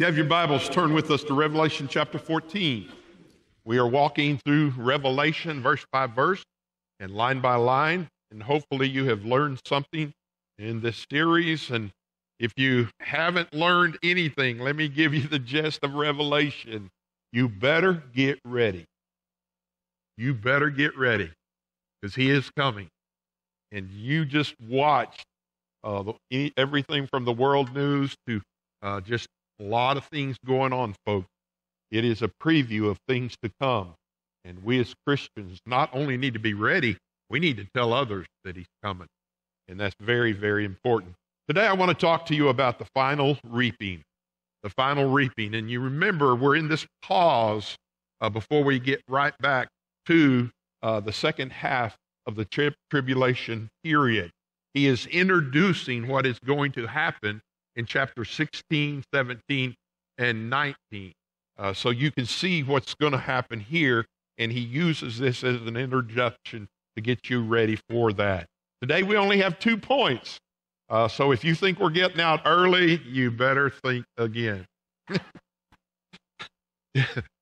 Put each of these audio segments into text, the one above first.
you have your Bibles, turn with us to Revelation chapter 14. We are walking through Revelation verse by verse and line by line, and hopefully you have learned something in this series. And if you haven't learned anything, let me give you the gist of Revelation. You better get ready. You better get ready because he is coming. And you just watched uh, everything from the world news to uh, just a lot of things going on, folks. It is a preview of things to come. And we as Christians not only need to be ready, we need to tell others that He's coming. And that's very, very important. Today, I want to talk to you about the final reaping. The final reaping. And you remember, we're in this pause uh, before we get right back to uh, the second half of the tri- tribulation period. He is introducing what is going to happen in chapter 16, 17, and 19. Uh, so you can see what's going to happen here, and he uses this as an introduction to get you ready for that. Today we only have two points. Uh, so if you think we're getting out early, you better think again.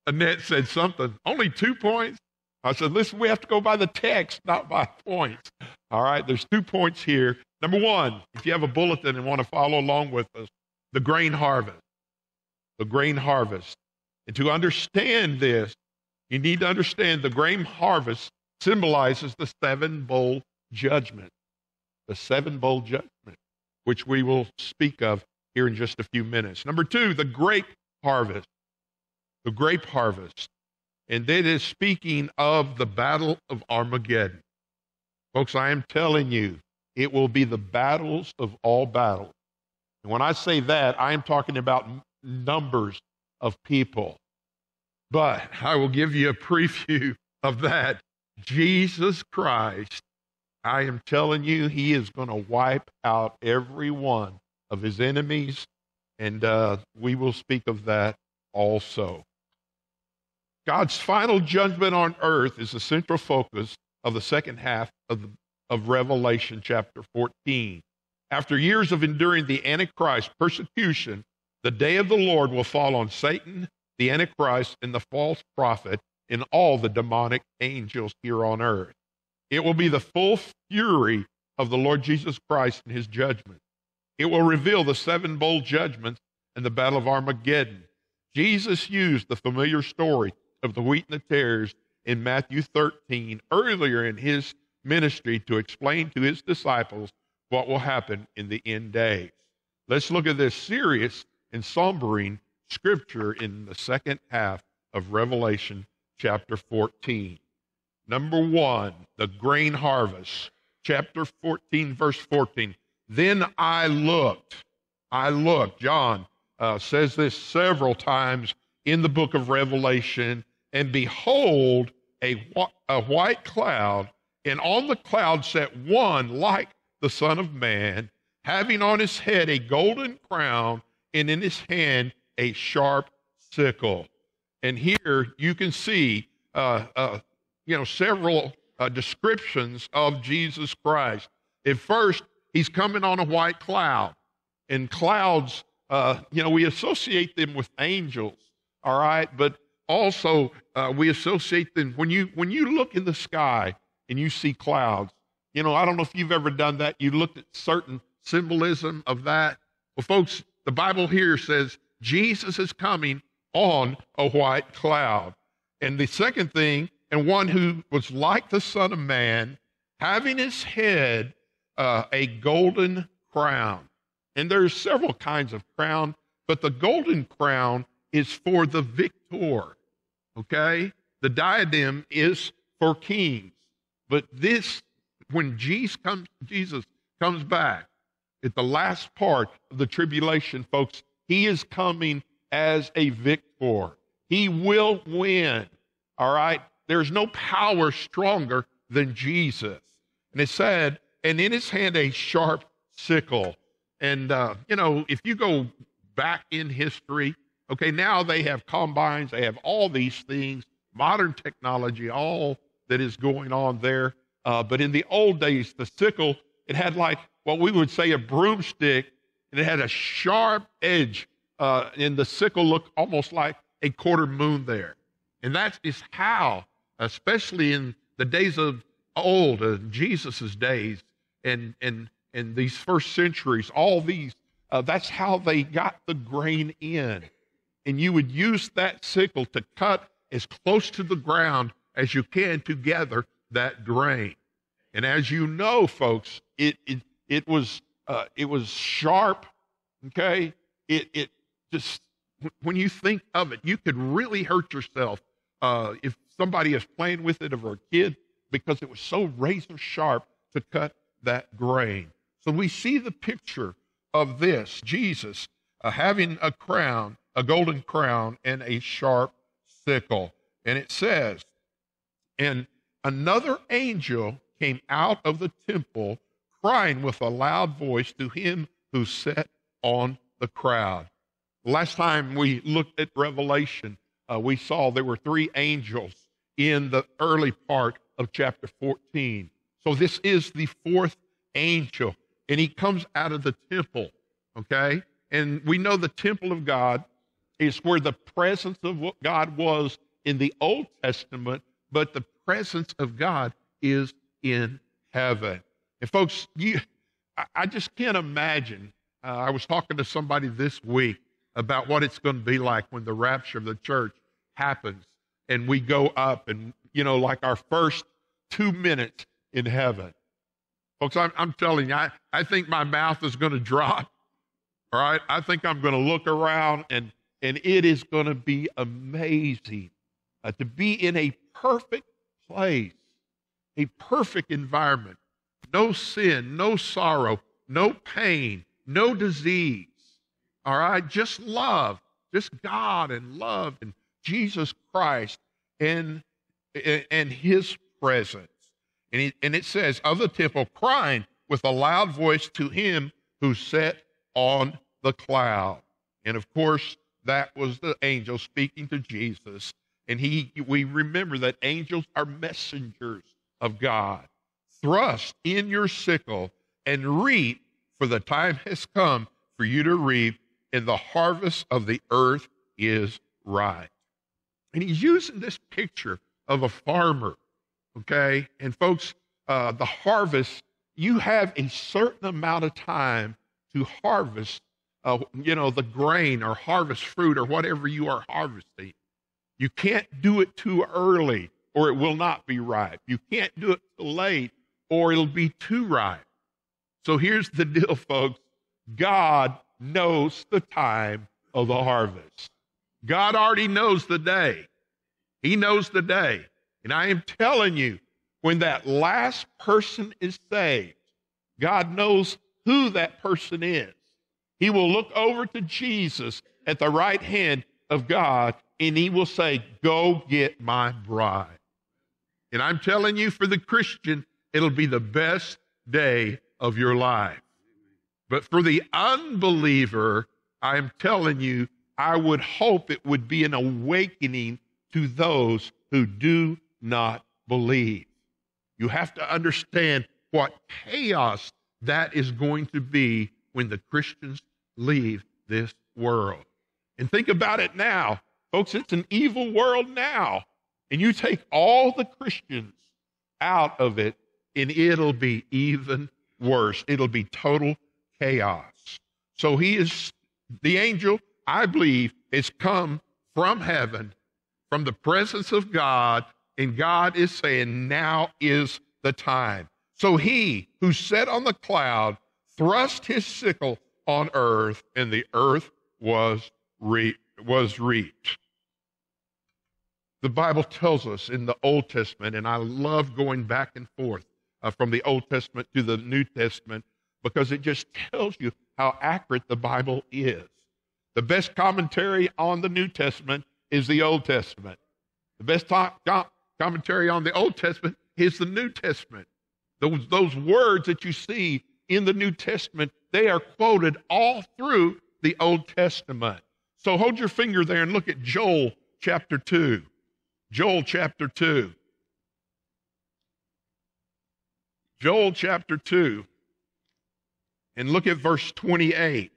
Annette said something. Only two points? I said, listen, we have to go by the text, not by points. All right, there's two points here. Number one, if you have a bulletin and want to follow along with us, the grain harvest. The grain harvest. And to understand this, you need to understand the grain harvest symbolizes the seven bowl judgment. The seven bowl judgment, which we will speak of here in just a few minutes. Number two, the grape harvest. The grape harvest. And that is speaking of the battle of Armageddon. Folks, I am telling you, it will be the battles of all battles. And when I say that, I am talking about numbers of people. But I will give you a preview of that. Jesus Christ, I am telling you, he is going to wipe out every one of his enemies. And uh, we will speak of that also. God's final judgment on earth is the central focus of the second half of of Revelation chapter 14. After years of enduring the Antichrist persecution, the day of the Lord will fall on Satan, the Antichrist, and the false prophet, and all the demonic angels here on earth. It will be the full fury of the Lord Jesus Christ and his judgment. It will reveal the seven bowl judgments and the battle of Armageddon. Jesus used the familiar story of the wheat and the tares in Matthew 13 earlier in his ministry to explain to his disciples what will happen in the end days. Let's look at this serious and sombering scripture in the second half of Revelation chapter 14. Number one, the grain harvest. Chapter 14, verse 14. Then I looked. I looked. John uh, says this several times in the book of Revelation. And behold, a, a white cloud and on the cloud sat one like the Son of Man, having on his head a golden crown, and in his hand a sharp sickle. And here you can see, uh, uh, you know, several uh, descriptions of Jesus Christ. At first, he's coming on a white cloud, and clouds, uh, you know, we associate them with angels. All right, but also uh, we associate them when you when you look in the sky and you see clouds. You know, I don't know if you've ever done that. You looked at certain symbolism of that. Well, folks, the Bible here says Jesus is coming on a white cloud. And the second thing, and one who was like the Son of Man, having his head uh, a golden crown. And there's several kinds of crown, but the golden crown is for the victor. Okay? The diadem is for kings. But this, when Jesus comes, Jesus comes back at the last part of the tribulation, folks, he is coming as a victor. He will win. All right? There's no power stronger than Jesus. And it said, and in his hand a sharp sickle. And, uh, you know, if you go back in history, okay, now they have combines, they have all these things, modern technology, all that is going on there. Uh, but in the old days, the sickle, it had like what we would say a broomstick, and it had a sharp edge uh, and the sickle looked almost like a quarter moon there. And that is how, especially in the days of old, uh, Jesus' days, and, and, and these first centuries, all these, uh, that's how they got the grain in. And you would use that sickle to cut as close to the ground as you can to gather that grain. And as you know, folks, it, it, it, was, uh, it was sharp, okay? It, it just, when you think of it, you could really hurt yourself uh, if somebody is playing with it or a kid because it was so razor sharp to cut that grain. So we see the picture of this Jesus uh, having a crown, a golden crown, and a sharp sickle. And it says, and another angel came out of the temple crying with a loud voice to him who sat on the crowd. Last time we looked at Revelation, uh, we saw there were three angels in the early part of chapter 14. So this is the fourth angel, and he comes out of the temple, okay? And we know the temple of God is where the presence of what God was in the Old Testament, but the presence of God is in heaven. And folks, you, I just can't imagine. Uh, I was talking to somebody this week about what it's going to be like when the rapture of the church happens and we go up and, you know, like our first two minutes in heaven. Folks, I'm, I'm telling you, I, I think my mouth is going to drop. All right. I think I'm going to look around and, and it is going to be amazing uh, to be in a perfect place, a perfect environment. No sin, no sorrow, no pain, no disease. All right. Just love, just God and love and Jesus Christ and, and his presence. And, he, and it says, of the temple, crying with a loud voice to him who sat on the cloud. And of course, that was the angel speaking to Jesus. And he, we remember that angels are messengers of God. Thrust in your sickle and reap, for the time has come for you to reap, and the harvest of the earth is ripe. And he's using this picture of a farmer Okay. And folks, uh, the harvest, you have a certain amount of time to harvest, uh, you know, the grain or harvest fruit or whatever you are harvesting. You can't do it too early or it will not be ripe. You can't do it too late or it'll be too ripe. So here's the deal, folks. God knows the time of the harvest. God already knows the day. He knows the day. And I am telling you, when that last person is saved, God knows who that person is. He will look over to Jesus at the right hand of God and he will say, Go get my bride. And I'm telling you, for the Christian, it'll be the best day of your life. But for the unbeliever, I'm telling you, I would hope it would be an awakening to those who do not believe. You have to understand what chaos that is going to be when the Christians leave this world. And think about it now. Folks, it's an evil world now. And you take all the Christians out of it, and it'll be even worse. It'll be total chaos. So he is, the angel, I believe, has come from heaven, from the presence of God and God is saying, now is the time. So he who sat on the cloud thrust his sickle on earth, and the earth was, re- was reaped. The Bible tells us in the Old Testament, and I love going back and forth uh, from the Old Testament to the New Testament because it just tells you how accurate the Bible is. The best commentary on the New Testament is the Old Testament. The best commentary on the Old Testament is the New Testament. Those, those words that you see in the New Testament, they are quoted all through the Old Testament. So hold your finger there and look at Joel chapter 2. Joel chapter 2. Joel chapter 2. And look at verse 28.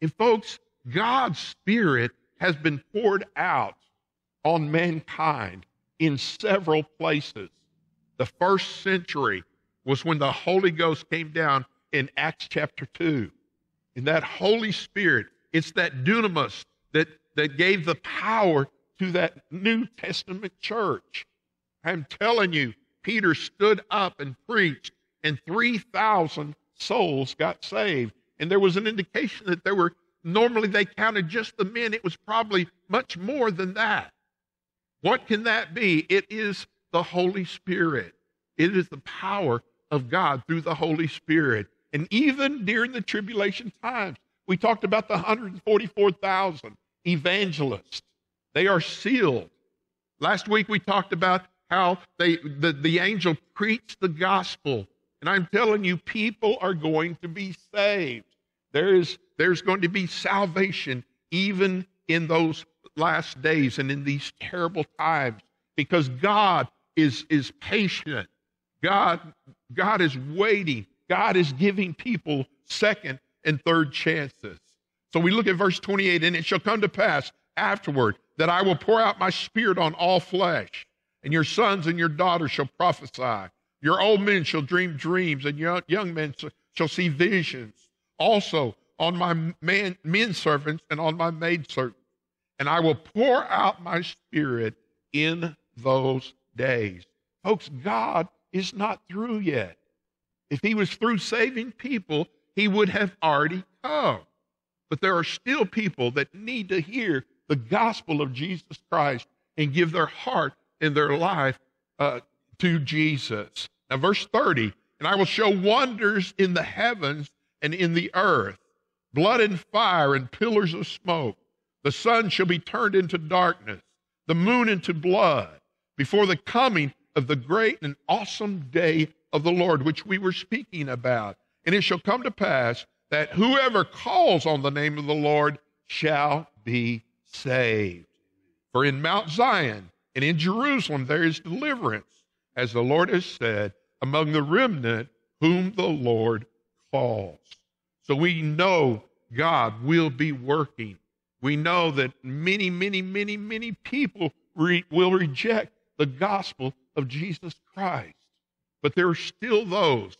And folks, God's Spirit has been poured out on mankind in several places. The first century was when the Holy Ghost came down in Acts chapter 2. And that Holy Spirit, it's that dunamis that, that gave the power to that New Testament church. I'm telling you, Peter stood up and preached, and 3,000 souls got saved. And there was an indication that there were, normally they counted just the men. It was probably much more than that. What can that be? It is the Holy Spirit. It is the power of God through the Holy Spirit. And even during the tribulation times, we talked about the 144,000 evangelists. They are sealed. Last week we talked about how they the, the angel preached the gospel. And I'm telling you, people are going to be saved. There is there's going to be salvation even in those last days and in these terrible times because God is, is patient. God, God is waiting. God is giving people second and third chances. So we look at verse 28 and it shall come to pass afterward that I will pour out my spirit on all flesh, and your sons and your daughters shall prophesy. Your old men shall dream dreams, and young, young men shall see visions. Also on my man, men servants and on my maid servants and I will pour out my spirit in those days. Folks, God is not through yet. If he was through saving people, he would have already come. But there are still people that need to hear the gospel of Jesus Christ and give their heart and their life uh, to Jesus. Now, verse 30 and I will show wonders in the heavens and in the earth, blood and fire and pillars of smoke. The sun shall be turned into darkness, the moon into blood, before the coming of the great and awesome day of the Lord, which we were speaking about. And it shall come to pass that whoever calls on the name of the Lord shall be saved. For in Mount Zion and in Jerusalem there is deliverance, as the Lord has said, among the remnant whom the Lord calls. So we know God will be working we know that many, many, many, many people re- will reject the gospel of Jesus Christ. But there are still those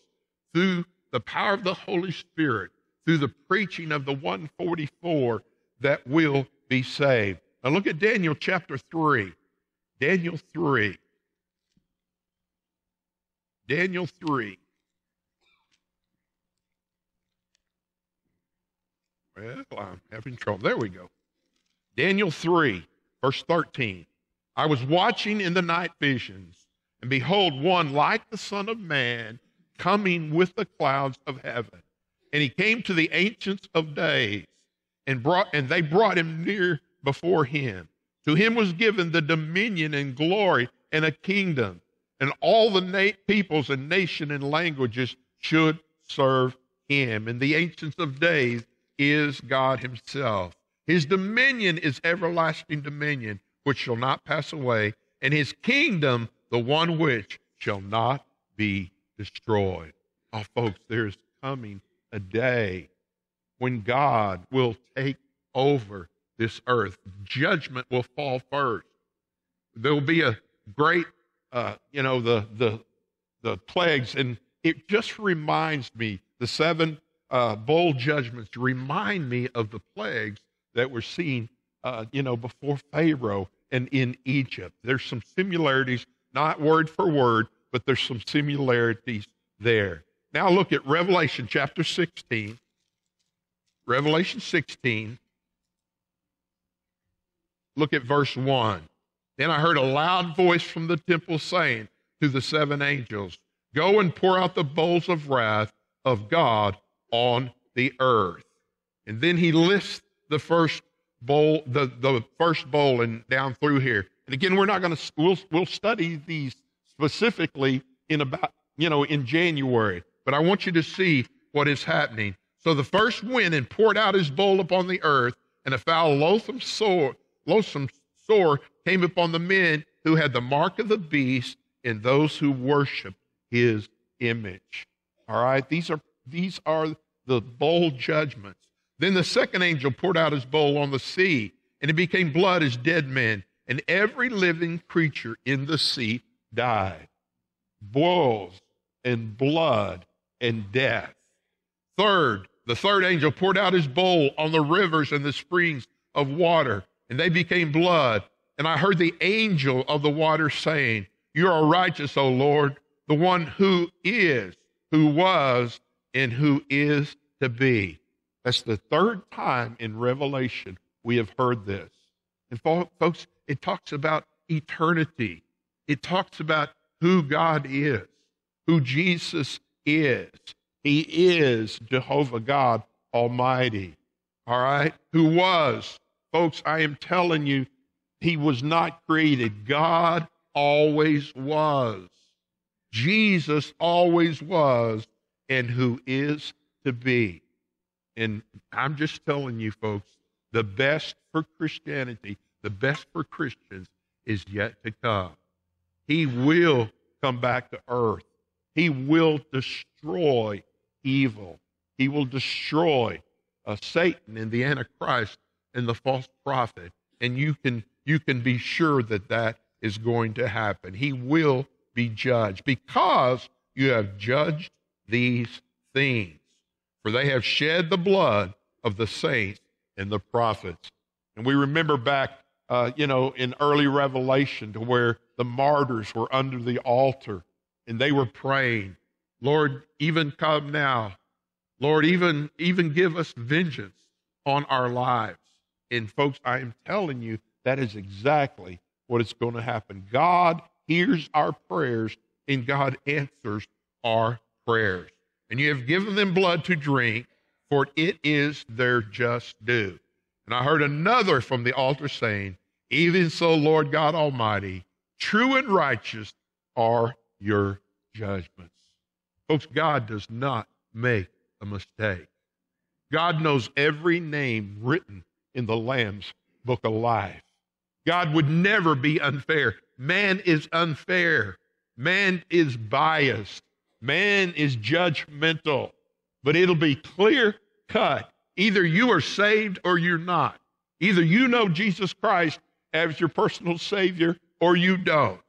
through the power of the Holy Spirit, through the preaching of the 144, that will be saved. Now look at Daniel chapter 3. Daniel 3. Daniel 3. Well, I'm having trouble. There we go. Daniel 3, verse 13. I was watching in the night visions, and behold, one like the Son of Man coming with the clouds of heaven. And he came to the ancients of days, and brought and they brought him near before him. To him was given the dominion and glory and a kingdom, and all the na- peoples and nation and languages should serve him. And the ancients of days is God Himself. His dominion is everlasting dominion, which shall not pass away, and His kingdom, the one which shall not be destroyed. Oh, folks, there's coming a day when God will take over this earth. Judgment will fall first. There will be a great, uh, you know, the the the plagues, and it just reminds me the seven uh, judgments remind me of the plagues that were seen, uh, you know, before Pharaoh and in Egypt. There's some similarities, not word for word, but there's some similarities there. Now look at Revelation chapter 16. Revelation 16. Look at verse 1. Then I heard a loud voice from the temple saying to the seven angels, Go and pour out the bowls of wrath of God on the earth. And then he lists the first bowl, the, the first bowl and down through here. And again, we're not going to, we'll, we'll study these specifically in about, you know, in January. But I want you to see what is happening. So the first went and poured out his bowl upon the earth, and a foul loathsome sore, loathsome sore came upon the men who had the mark of the beast and those who worshiped his image. All right, these are these are the bowl judgments. Then the second angel poured out his bowl on the sea, and it became blood as dead men, and every living creature in the sea died. Boils and blood and death. Third, the third angel poured out his bowl on the rivers and the springs of water, and they became blood. And I heard the angel of the water saying, You are righteous, O Lord, the one who is, who was, and who is to be. That's the third time in Revelation we have heard this. And folks, it talks about eternity. It talks about who God is, who Jesus is. He is Jehovah God Almighty. All right? Who was. Folks, I am telling you, he was not created. God always was. Jesus always was and who is to be. And I'm just telling you, folks, the best for Christianity, the best for Christians is yet to come. He will come back to earth. He will destroy evil. He will destroy uh, Satan and the Antichrist and the false prophet. And you can, you can be sure that that is going to happen. He will be judged because you have judged these things for they have shed the blood of the saints and the prophets. And we remember back, uh, you know, in early Revelation to where the martyrs were under the altar and they were praying, Lord, even come now. Lord, even, even give us vengeance on our lives. And folks, I am telling you, that is exactly what is going to happen. God hears our prayers and God answers our prayers and you have given them blood to drink, for it is their just due. And I heard another from the altar saying, Even so, Lord God Almighty, true and righteous are your judgments. Folks, God does not make a mistake. God knows every name written in the Lamb's book of life. God would never be unfair. Man is unfair. Man is biased. Man is judgmental, but it'll be clear cut. Either you are saved or you're not. Either you know Jesus Christ as your personal Savior or you don't.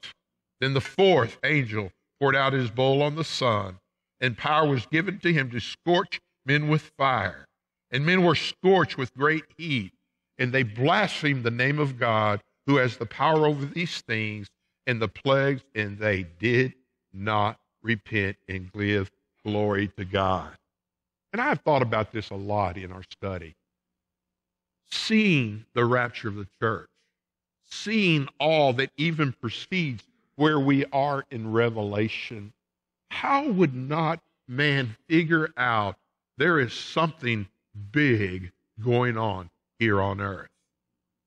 Then the fourth angel poured out his bowl on the sun, and power was given to him to scorch men with fire. And men were scorched with great heat, and they blasphemed the name of God who has the power over these things and the plagues, and they did not repent, and give glory to God. And I've thought about this a lot in our study. Seeing the rapture of the church, seeing all that even precedes where we are in Revelation, how would not man figure out there is something big going on here on earth?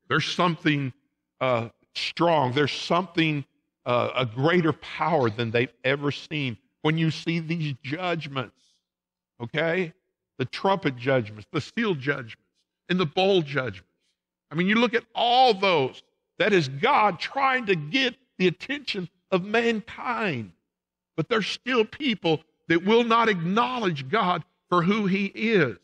There's something uh, strong, there's something uh, a greater power than they've ever seen when you see these judgments, okay? The trumpet judgments, the seal judgments, and the bowl judgments. I mean, you look at all those. That is God trying to get the attention of mankind. But there's still people that will not acknowledge God for who He is.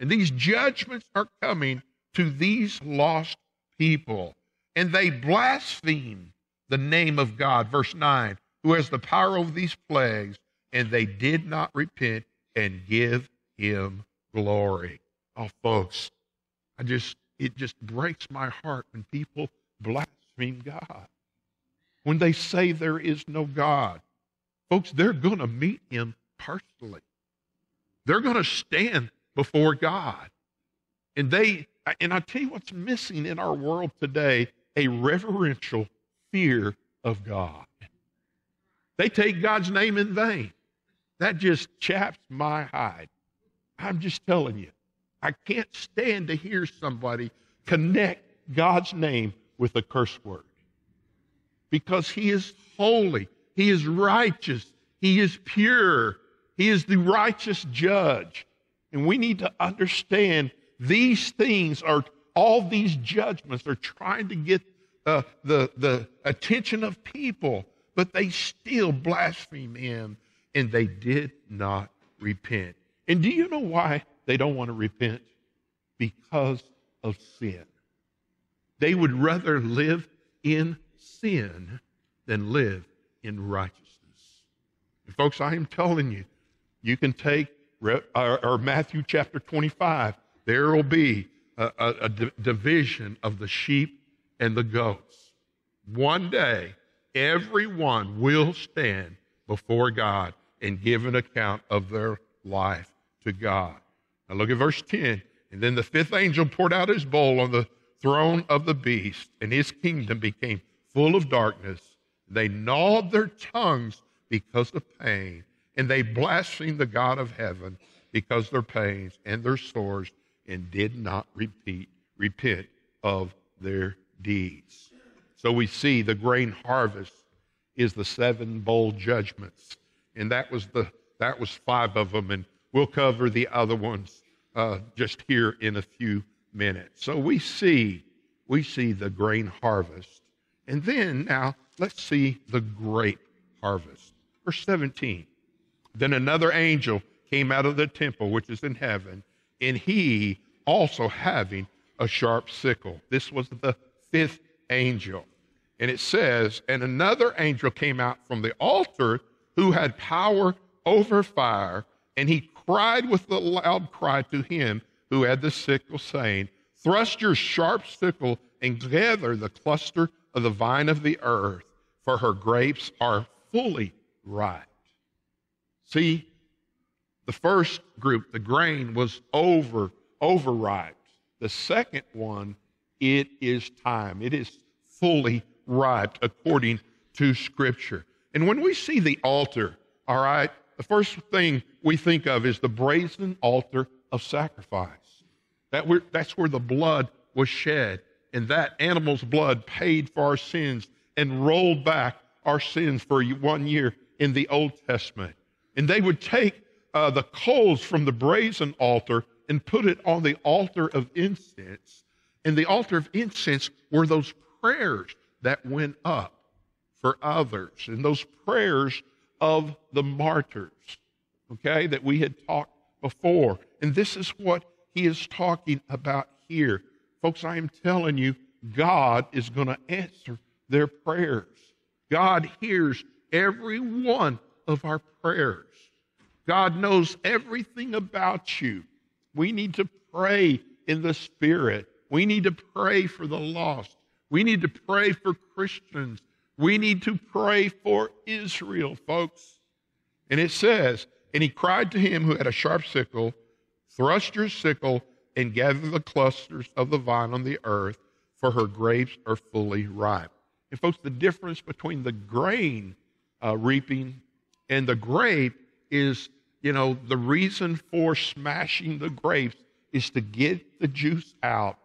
And these judgments are coming to these lost people. And they blaspheme the name of God. Verse 9, who has the power over these plagues, and they did not repent and give him glory. Oh, folks, I just, it just breaks my heart when people blaspheme God. When they say there is no God. Folks, they're going to meet him personally. They're going to stand before God. And they, and I tell you what's missing in our world today a reverential fear of God. They take God's name in vain. That just chaps my hide. I'm just telling you, I can't stand to hear somebody connect God's name with a curse word because He is holy, He is righteous, He is pure, He is the righteous judge. And we need to understand these things are, all these judgments are trying to get uh, the, the attention of people, but they still blaspheme him and they did not repent. And do you know why they don't want to repent? because of sin. They would rather live in sin than live in righteousness. And folks, I am telling you, you can take or, or Matthew chapter 25. There will be a, a, a division of the sheep and the goats. One day, everyone will stand before God and give an account of their life to God. Now look at verse 10. And then the fifth angel poured out his bowl on the throne of the beast, and his kingdom became full of darkness. They gnawed their tongues because of pain, and they blasphemed the God of heaven because of their pains and their sores, and did not repeat, repent of their deeds. So we see the grain harvest is the seven bowl judgments, and that was the that was five of them, and we'll cover the other ones uh, just here in a few minutes. So we see we see the grain harvest, and then now let's see the grape harvest. Verse 17. Then another angel came out of the temple which is in heaven, and he also having a sharp sickle. This was the fifth angel. And it says, And another angel came out from the altar who had power over fire, and he cried with a loud cry to him who had the sickle, saying, Thrust your sharp sickle and gather the cluster of the vine of the earth, for her grapes are fully ripe. See, the first group, the grain, was over overripe. The second one, it is time. It is fully ripe according to Scripture. And when we see the altar, all right, the first thing we think of is the brazen altar of sacrifice. That that's where the blood was shed, and that animal's blood paid for our sins and rolled back our sins for one year in the Old Testament. And they would take uh, the coals from the brazen altar and put it on the altar of incense. And the altar of incense were those prayers that went up for others and those prayers of the martyrs, okay, that we had talked before. And this is what he is talking about here. Folks, I am telling you, God is going to answer their prayers. God hears every one of our prayers. God knows everything about you. We need to pray in the Spirit. We need to pray for the lost. We need to pray for Christians. We need to pray for Israel, folks. And it says, And he cried to him who had a sharp sickle, Thrust your sickle and gather the clusters of the vine on the earth, for her grapes are fully ripe. And, folks, the difference between the grain uh, reaping and the grape is, you know, the reason for smashing the grapes is to get the juice out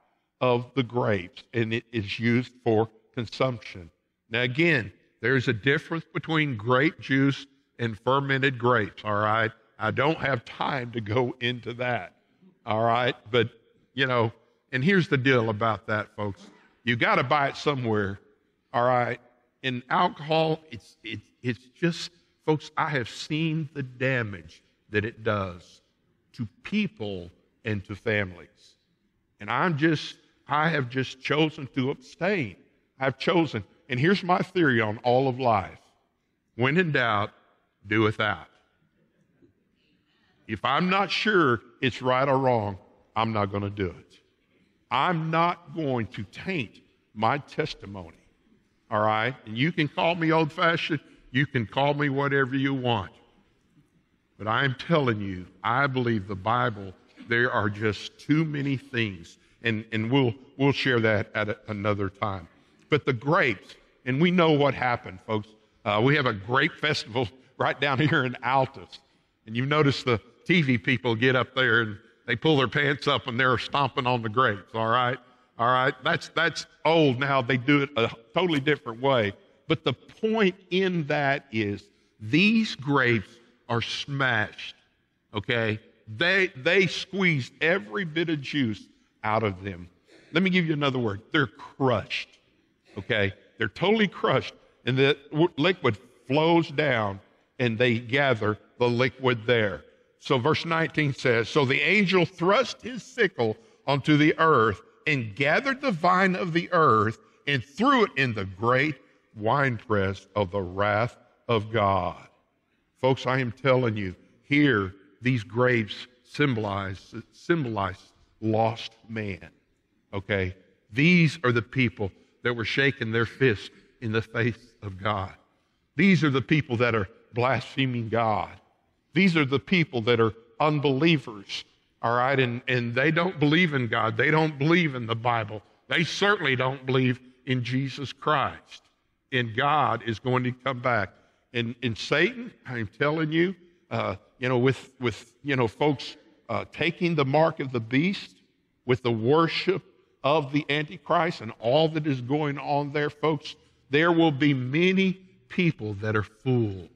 of the grapes, and it is used for consumption. Now, again, there's a difference between grape juice and fermented grapes, all right? I don't have time to go into that, all right? But, you know, and here's the deal about that, folks. You got to buy it somewhere, all right? In alcohol, it's, it, it's just, folks, I have seen the damage that it does to people and to families. And I'm just I have just chosen to abstain. I've chosen. And here's my theory on all of life when in doubt, do without. If I'm not sure it's right or wrong, I'm not going to do it. I'm not going to taint my testimony. All right? And you can call me old fashioned, you can call me whatever you want. But I'm telling you, I believe the Bible, there are just too many things and, and we'll, we'll share that at a, another time. But the grapes, and we know what happened, folks. Uh, we have a grape festival right down here in Altus. And you notice the TV people get up there and they pull their pants up and they're stomping on the grapes, all right? All right? That's, that's old now. They do it a totally different way. But the point in that is these grapes are smashed, okay? They, they squeezed every bit of juice out of them. Let me give you another word. They're crushed. Okay? They're totally crushed. And the liquid flows down and they gather the liquid there. So verse 19 says, So the angel thrust his sickle onto the earth and gathered the vine of the earth and threw it in the great winepress of the wrath of God. Folks, I am telling you, here these grapes symbolize symbolize lost man. Okay? These are the people that were shaking their fist in the face of God. These are the people that are blaspheming God. These are the people that are unbelievers, all right? And, and they don't believe in God. They don't believe in the Bible. They certainly don't believe in Jesus Christ. And God is going to come back. And, and Satan, I'm telling you, uh, you know, with, with you know, folks uh, taking the mark of the beast, with the worship of the Antichrist and all that is going on there, folks, there will be many people that are fooled.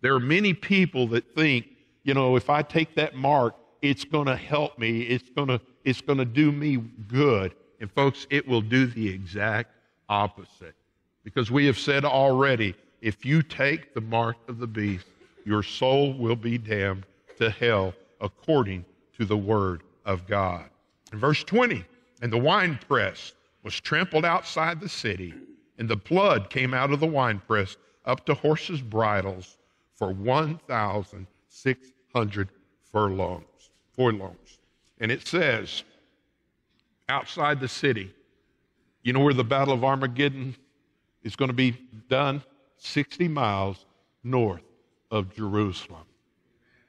There are many people that think, you know, if I take that mark, it's going to help me. It's going to it's going to do me good. And folks, it will do the exact opposite. Because we have said already, if you take the mark of the beast, your soul will be damned to hell according to the word of God. In verse 20, and the winepress was trampled outside the city, and the blood came out of the winepress up to horses' bridles for 1,600 furlongs. Furlongs. And it says, outside the city, you know where the Battle of Armageddon is going to be done? 60 miles north of Jerusalem.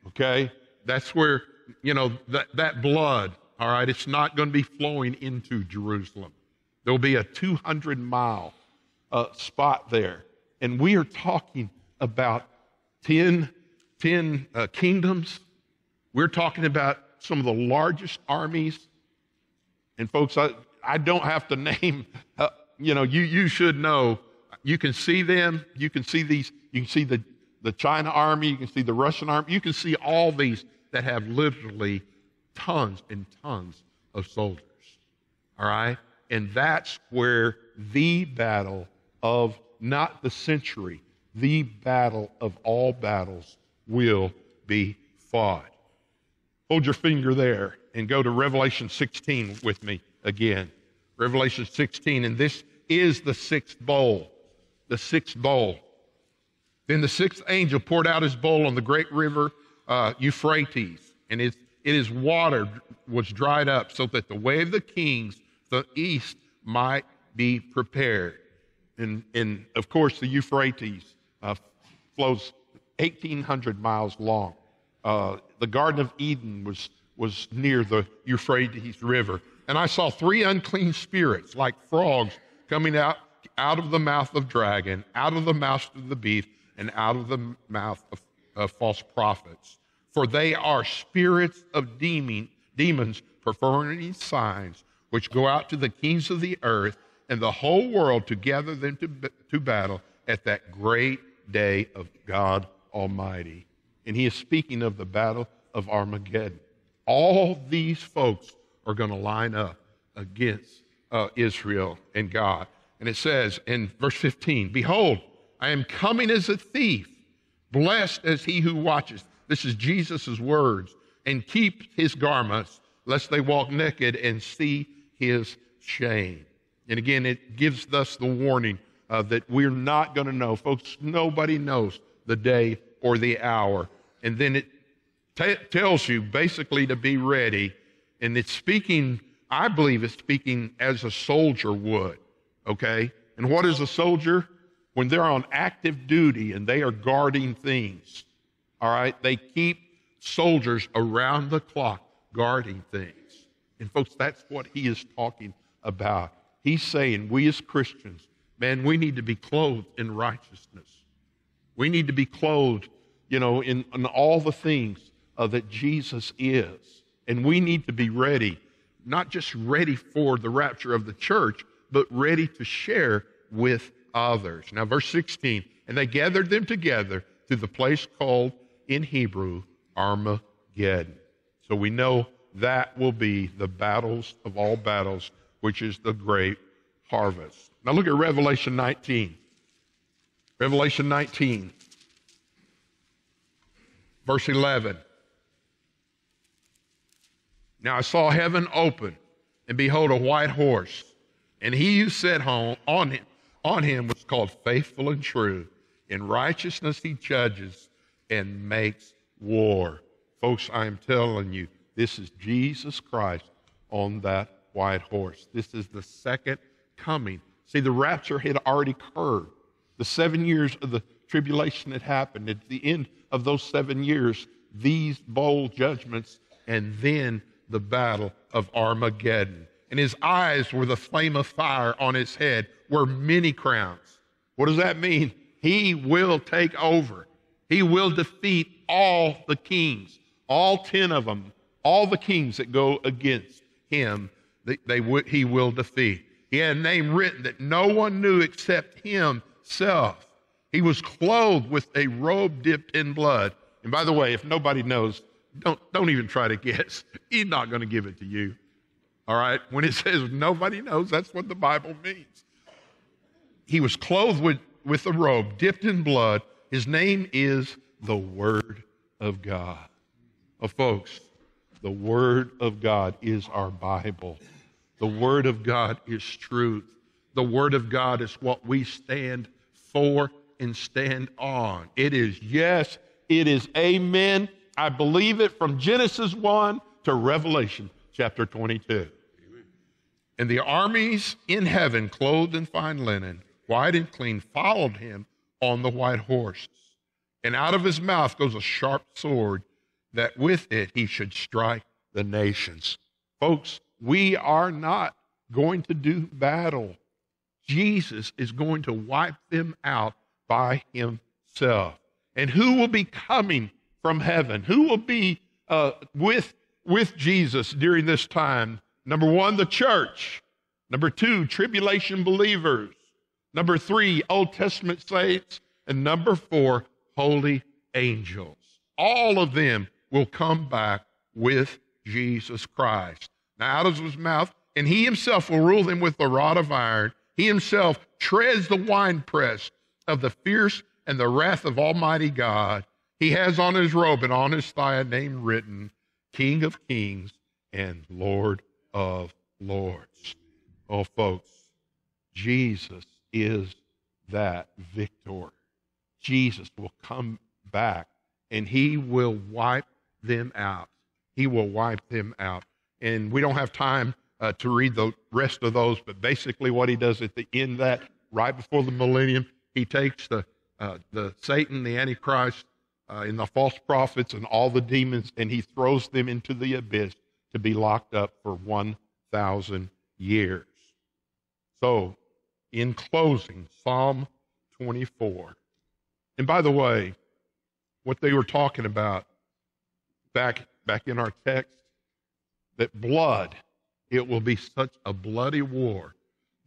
Okay? That's where, you know, that, that blood all right, it's not going to be flowing into Jerusalem. There will be a 200 mile uh, spot there. And we are talking about 10, 10 uh, kingdoms. We're talking about some of the largest armies. And folks, I, I don't have to name, uh, you know, you, you should know. You can see them. You can see these. You can see the, the China army. You can see the Russian army. You can see all these that have literally tons and tons of soldiers. All right? And that's where the battle of not the century, the battle of all battles will be fought. Hold your finger there and go to Revelation 16 with me again. Revelation 16, and this is the sixth bowl. The sixth bowl. Then the sixth angel poured out his bowl on the great river uh, Euphrates, and its it is water was dried up so that the way of the kings, the east, might be prepared. And, and of course, the Euphrates uh, flows 1,800 miles long. Uh, the Garden of Eden was, was near the Euphrates River. And I saw three unclean spirits like frogs coming out, out of the mouth of dragon, out of the mouth of the beast, and out of the mouth of, of false prophets for they are spirits of demon, demons performing signs, which go out to the kings of the earth and the whole world to gather them to, to battle at that great day of God Almighty. And he is speaking of the battle of Armageddon. All these folks are going to line up against uh, Israel and God. And it says in verse 15, Behold, I am coming as a thief, blessed as he who watches. This is Jesus' words. And keep his garments, lest they walk naked and see his shame. And again, it gives us the warning uh, that we're not going to know. Folks, nobody knows the day or the hour. And then it t- tells you basically to be ready. And it's speaking, I believe it's speaking as a soldier would. Okay? And what is a soldier? When they're on active duty and they are guarding things. All right? They keep soldiers around the clock guarding things. And folks, that's what he is talking about. He's saying we as Christians, man, we need to be clothed in righteousness. We need to be clothed, you know, in, in all the things uh, that Jesus is. And we need to be ready, not just ready for the rapture of the church, but ready to share with others. Now, verse 16, and they gathered them together to the place called in Hebrew, Armageddon. So we know that will be the battles of all battles, which is the great harvest. Now look at Revelation 19. Revelation 19, verse 11. Now I saw heaven open, and behold, a white horse. And he who sat on, on, him, on him was called faithful and true. In righteousness he judges and makes war. Folks, I am telling you, this is Jesus Christ on that white horse. This is the second coming. See, the rapture had already occurred. The seven years of the tribulation had happened. At the end of those seven years, these bowl judgments, and then the battle of Armageddon. And his eyes were the flame of fire on his head, were many crowns. What does that mean? He will take over. He will defeat all the kings, all 10 of them, all the kings that go against him, they, they he will defeat. He had a name written that no one knew except himself. He was clothed with a robe dipped in blood. And by the way, if nobody knows, don't, don't even try to guess. He's not going to give it to you. All right? When it says nobody knows, that's what the Bible means. He was clothed with, with a robe dipped in blood. His name is the Word of God. Oh, folks, the Word of God is our Bible. The Word of God is truth. The Word of God is what we stand for and stand on. It is yes, it is amen. I believe it from Genesis 1 to Revelation chapter 22. And the armies in heaven, clothed in fine linen, white and clean, followed him on the white horse. And out of his mouth goes a sharp sword, that with it he should strike the nations. Folks, we are not going to do battle. Jesus is going to wipe them out by himself. And who will be coming from heaven? Who will be uh, with, with Jesus during this time? Number one, the church. Number two, tribulation believers. Number three, Old Testament saints. And number four, holy angels. All of them will come back with Jesus Christ. Now, out of his mouth, and he himself will rule them with the rod of iron. He himself treads the winepress of the fierce and the wrath of Almighty God. He has on his robe and on his thigh a name written King of Kings and Lord of Lords. Oh, folks, Jesus is that victor. Jesus will come back and he will wipe them out. He will wipe them out. And we don't have time uh, to read the rest of those, but basically, what he does at the end that, right before the millennium, he takes the, uh, the Satan, the Antichrist, uh, and the false prophets and all the demons, and he throws them into the abyss to be locked up for 1,000 years. So, in closing, Psalm 24. And by the way, what they were talking about back, back in our text, that blood, it will be such a bloody war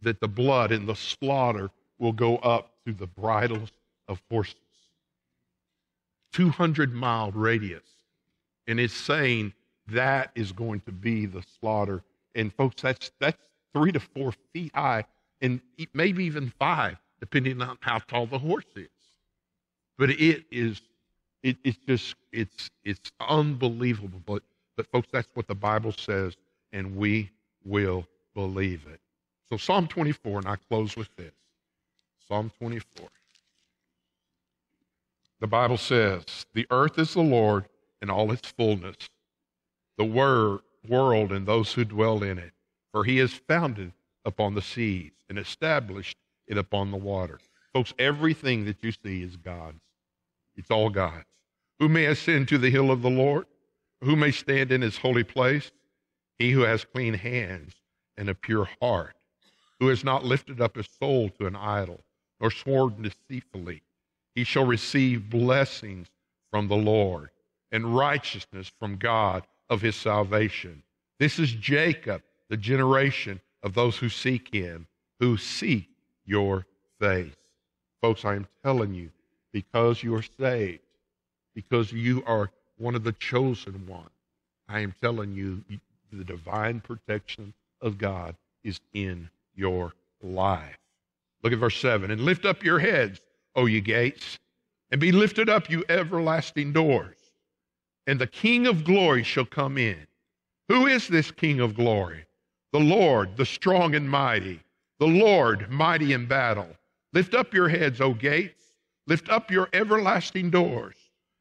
that the blood and the slaughter will go up through the bridles of horses. 200 mile radius. And it's saying that is going to be the slaughter. And folks, that's, that's three to four feet high and maybe even five, depending on how tall the horse is. But it is, it, it's just, it's, it's unbelievable. But, but folks, that's what the Bible says, and we will believe it. So Psalm 24, and I close with this. Psalm 24. The Bible says, The earth is the Lord and all its fullness, the wor- world and those who dwell in it. For he has founded upon the seas and established it upon the water. Folks, everything that you see is God's. It's all God's. Who may ascend to the hill of the Lord? Who may stand in his holy place? He who has clean hands and a pure heart, who has not lifted up his soul to an idol, nor sworn deceitfully. He shall receive blessings from the Lord and righteousness from God of his salvation. This is Jacob, the generation of those who seek him, who seek your face. Folks, I am telling you, because you are saved, because you are one of the chosen ones, I am telling you, the divine protection of God is in your life. Look at verse 7 and lift up your heads, O ye gates, and be lifted up, you everlasting doors, and the King of glory shall come in. Who is this King of glory? The Lord, the strong and mighty, the Lord, mighty in battle. Lift up your heads, O gates, lift up your everlasting doors,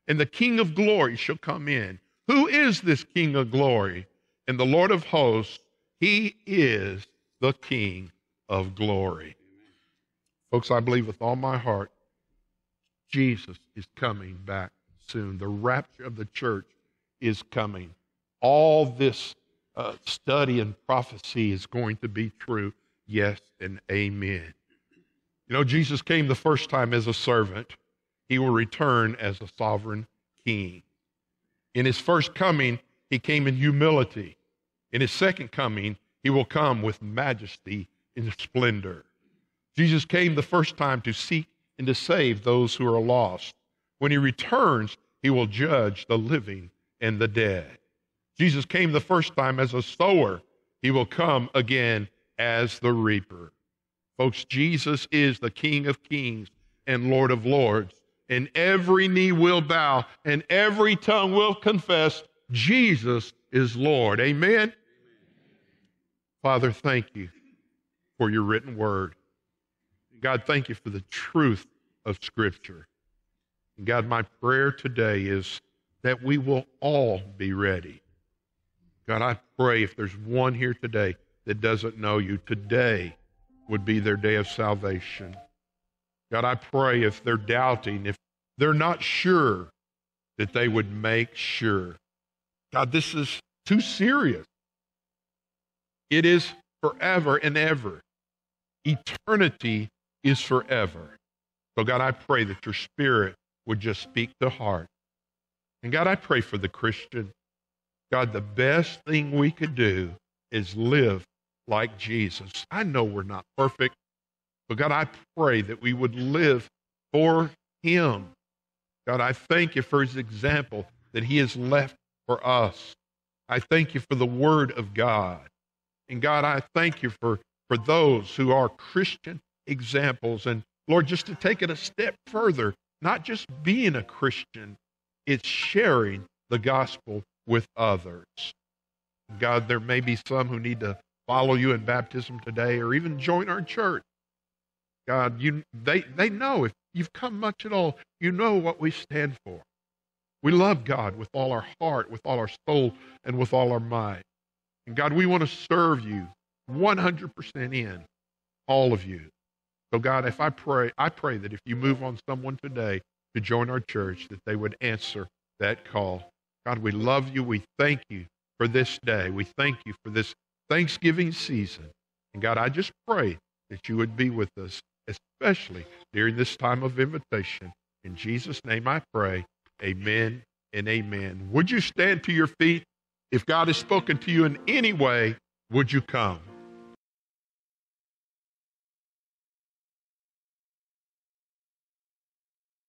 and the King of glory shall come in. Who is this King of glory? And the Lord of hosts, he is the King of glory. Folks, I believe with all my heart, Jesus is coming back soon. The rapture of the church is coming. All this uh, study and prophecy is going to be true. Yes and amen. You know, Jesus came the first time as a servant, he will return as a sovereign king. In his first coming, he came in humility. In his second coming, he will come with majesty and splendor. Jesus came the first time to seek and to save those who are lost. When he returns, he will judge the living and the dead. Jesus came the first time as a sower. He will come again as the reaper. Folks, Jesus is the King of kings and Lord of lords. And every knee will bow and every tongue will confess Jesus is Lord. Amen. Father, thank you for your written word. God, thank you for the truth of Scripture. God, my prayer today is that we will all be ready. God, I pray if there's one here today that doesn't know you, today would be their day of salvation. God, I pray if they're doubting, if they're not sure, that they would make sure. God, this is too serious. It is forever and ever. Eternity is forever. So, God, I pray that your spirit would just speak to heart. And God, I pray for the Christian. God, the best thing we could do is live like Jesus. I know we're not perfect, but God, I pray that we would live for Him. God, I thank you for His example that He has left for us. I thank you for the Word of God. And God, I thank you for, for those who are Christian examples. And Lord, just to take it a step further, not just being a Christian, it's sharing the gospel with others. God, there may be some who need to follow you in baptism today or even join our church. God, you they they know if you've come much at all, you know what we stand for. We love God with all our heart, with all our soul, and with all our might. And God, we want to serve you 100% in, all of you. So, God, if I pray, I pray that if you move on someone today to join our church, that they would answer that call. God, we love you. We thank you for this day. We thank you for this Thanksgiving season. And God, I just pray that you would be with us, especially during this time of invitation. In Jesus' name I pray. Amen and amen. Would you stand to your feet? If God has spoken to you in any way, would you come?